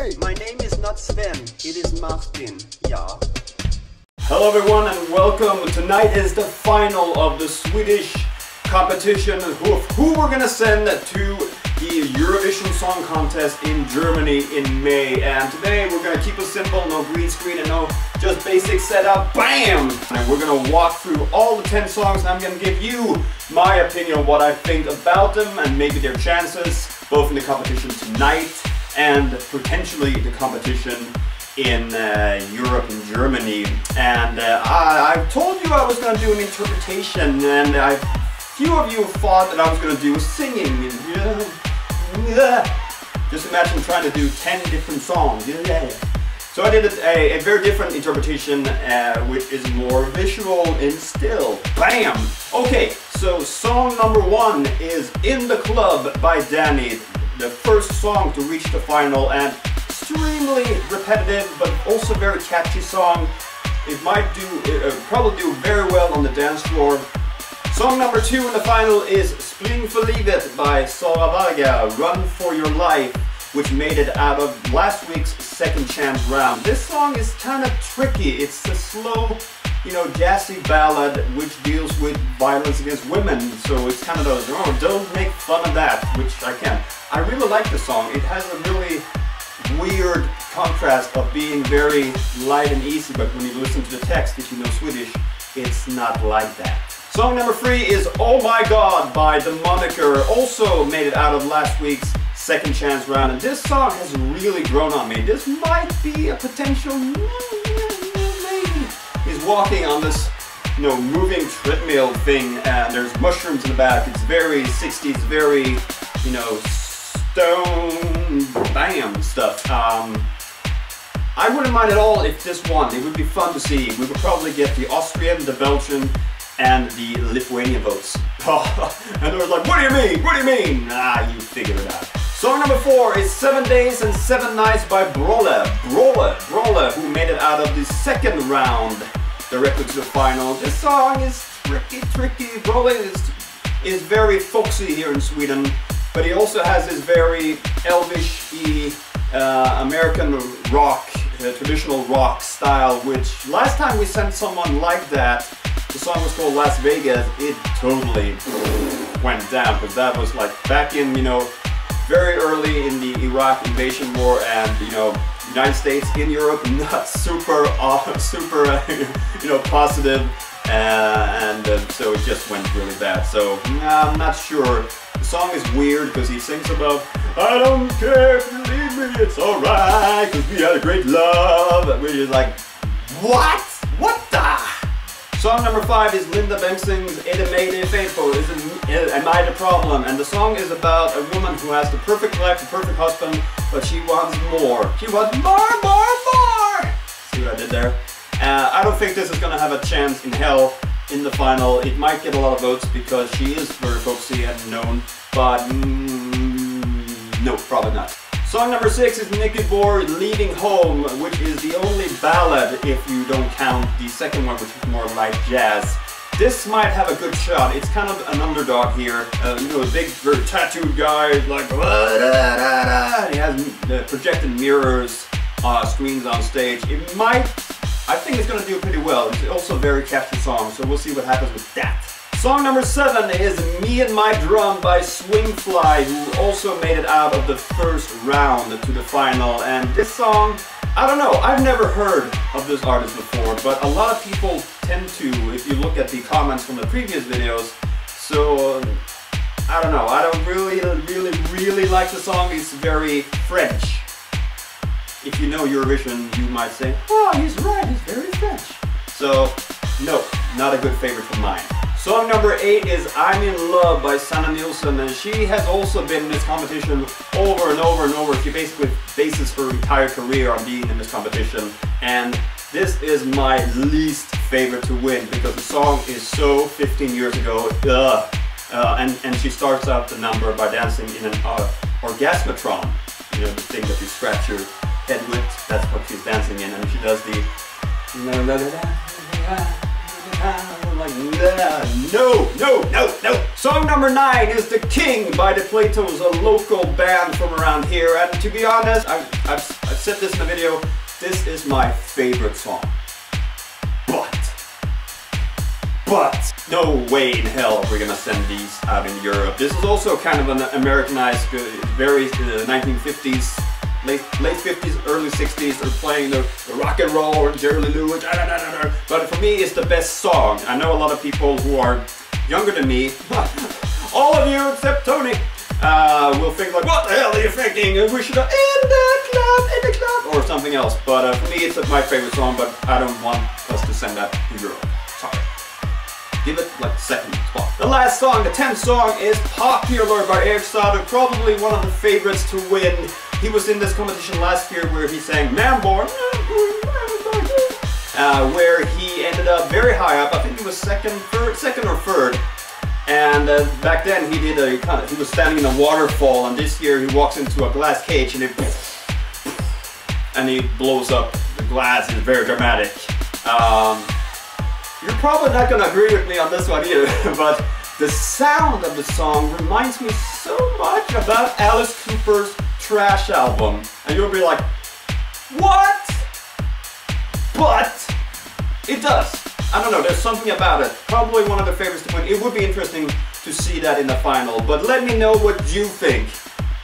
Hey! My name is not Sven, it is Martin. Yeah. Hello everyone and welcome. Tonight is the final of the Swedish competition who, who we're gonna send to the Eurovision Song Contest in Germany in May. And today we're gonna keep it simple, no green screen and no just basic setup, BAM! And we're gonna walk through all the 10 songs and I'm gonna give you my opinion on what I think about them and maybe their chances, both in the competition tonight and potentially the competition in uh, Europe and Germany. And uh, I, I told you I was going to do an interpretation, and I, few of you thought that I was going to do singing. Just imagine trying to do 10 different songs. So I did a, a very different interpretation, uh, which is more visual and still. Bam! Okay, so song number one is In the Club by Danny, the first song to reach the final, and extremely repetitive, but also very catchy song. It might do, uh, probably do very well on the dance floor. Song number two in the final is Spring för livet by Sara Varga, Run for Your Life, which made it out of last week's second chance round. This song is kind of tricky. It's a slow, you know, jazzy ballad which deals with violence against women. So it's kind of those, oh, don't make fun of that, which I can. I really like the song. It has a really weird contrast of being very light and easy, but when you listen to the text, if you know Swedish, it's not like that. Song number three is Oh My God by The Moniker, also made it out of last week's second chance round, and this song has really grown on me. This might be a potential walking on this you know, moving treadmill thing, and there's mushrooms in the back. It's very 60s, very, you know, stone bam stuff. Um, I wouldn't mind at all if this won. It would be fun to see. We would probably get the Austrian, the Belgian, and the Lithuanian votes. and they were like, what do you mean? What do you mean? Ah, you figure it out. Song number four is Seven Days and Seven Nights by Brolle. Brolle, Brolle, who made it out of the second round directly to the final. This song is tricky, tricky. Brolle is, is very folksy here in Sweden. But he also has this very elvish uh, American rock, uh, traditional rock style, which last time we sent someone like that, the song was called Las Vegas, it totally went down, because that was like back in, you know, very early in the Iraq invasion war and, you know, United States in Europe, not super, uh, super, you know, positive, uh, and uh, so it just went really bad. So I'm not sure the song is weird because he sings about, I don't care if you leave me, it's alright, because we had a great love. And we're just like, what? What the? Song number five is Linda Bengtzing's Är det mig det är? Is it, am I the problem? And the song is about a woman who has the perfect life, the perfect husband, but she wants more. She wants more, more, more! See what I did there? Uh, I don't think this is gonna have a chance in hell in the final. It might get a lot of votes because she is very folksy and known, but mm, no, probably not. Song number six is Nicke Borg Leaving Home, which is the only ballad if you don't count the second one, which is more like jazz. This might have a good shot. It's kind of an underdog here. Uh, you know, a big, tattooed guy, like, has uh, projected mirrors, uh, screens on stage. It might I think it's gonna do pretty well. It's also a very catchy song, so we'll see what happens with that. Song number seven is Me and My Drum by Swingfly, who also made it out of the first round to the final. And this song, I don't know, I've never heard of this artist before, but a lot of people tend to, if you look at the comments from the previous videos. So, I don't know, I don't really, really, really like the song. It's very French if you know Eurovision, you might say, oh, he's right, he's very French. So, no, not a good favorite of mine. Song number eight is I'm in Love by Sanna Nielsen, and she has also been in this competition over and over and over. She basically bases her entire career on being in this competition, and this is my least favorite to win because the song is so 15 years ago. Ugh. Uh, and, and she starts out the number by dancing in an uh, orgasmatron, you know, the thing that you scratch your head with, that's what she's dancing in, and she does the no, no, no, no. Song number nine is The King by the Playtones, a local band from around here. And to be honest, I've, I've, I've said this in the video, this is my favorite song. But, no way in hell we're gonna send these out in Europe. This is also kind of an Americanized, uh, very uh, 1950s, late late 50s, early 60s. They're playing the, rock and roll or Jerry Lee Lewis, da, da, da, da, but for me, it's the best song. I know a lot of people who are younger than me, but all of you except Tony, uh, will think like, what the hell are you thinking? We should have in the club, in the club, or something else. But uh, for me, it's my favorite song, but I don't want us to send that to Europe. Give it like second spot. The last song, the 10th song, is Popular by Eric Saade, probably one of the favorites to win. He was in this competition last year where he sang Manboy, uh, where he ended up very high up. I think he was second, third, second or third. And uh, back then he did a kind of, he was standing in a waterfall, and this year he walks into a glass cage and it and he blows up the glass. It's very dramatic. Um, you're probably not gonna agree with me on this one either, but the sound of the song reminds me so much about Alice Cooper's Trash album, and you'll be like, what? But it does. I don't know, there's something about it. Probably one of the favorites to win. It would be interesting to see that in the final, but let me know what you think.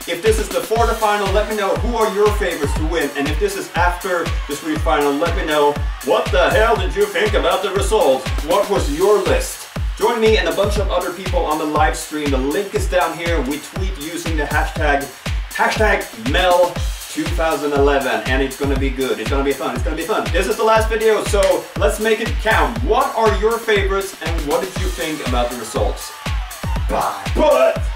If this is the the final, let me know who are your favorites to win. And if this is after the Swedish final, let me know what the hell did you think about the results? What was your list? Join me and a bunch of other people on the live stream. The link is down here. We tweet using the hashtag, hashtag Mel 2011 and it's gonna be good. It's gonna be fun. It's gonna be fun. This is the last video, so let's make it count. What are your favorites and what did you think about the results? Bye. But